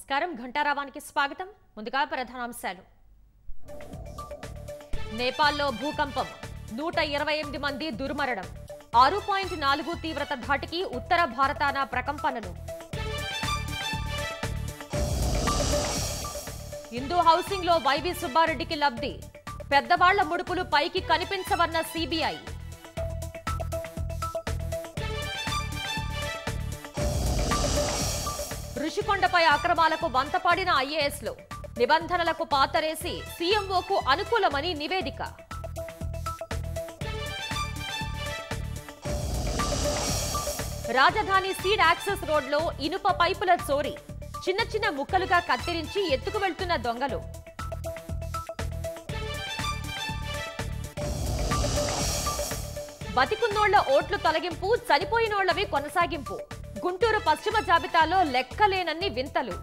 నమస్కారం. ఘంటారావానికి స్వాగతం. ముందుగా ప్రధానాంశాలు. నేపాల్లో భూకంపం. నూట ఇరవై ఎనిమిది మంది దుర్మరణం. ఆరు పాయింట్ నాలుగు తీవ్రత ధాటికి ఉత్తర భారతాన ప్రకంపనలు. హిందూ హౌసింగ్లో వైవి సుబ్బారెడ్డికి లబ్ధి. పెద్దవాళ్ళ ముడుపులు పైకి కనిపించవన్న సిబిఐ. ఋషికొండపై అక్రమాలకు వంతపాడిన ఐఏఎస్లు. నిబంధనలకు పాతరేసి సీఎంఓకు అనుకూలమని నివేదిక. రాజధాని సీడ్ యాక్సెస్ రోడ్లో ఇనుప పైపుల చోరీ. చిన్న చిన్న ముక్కలుగా కత్తిరించి ఎత్తుకు వెళ్తున్న దొంగలు. బతికున్నోళ్ళ ఓట్లు తొలగింపు చనిపోయినోళ్ళవి కొనసాగింపు. గుంటూరు పశ్చిమ జాబితాలో లెక్కలేనన్ని వింతలు.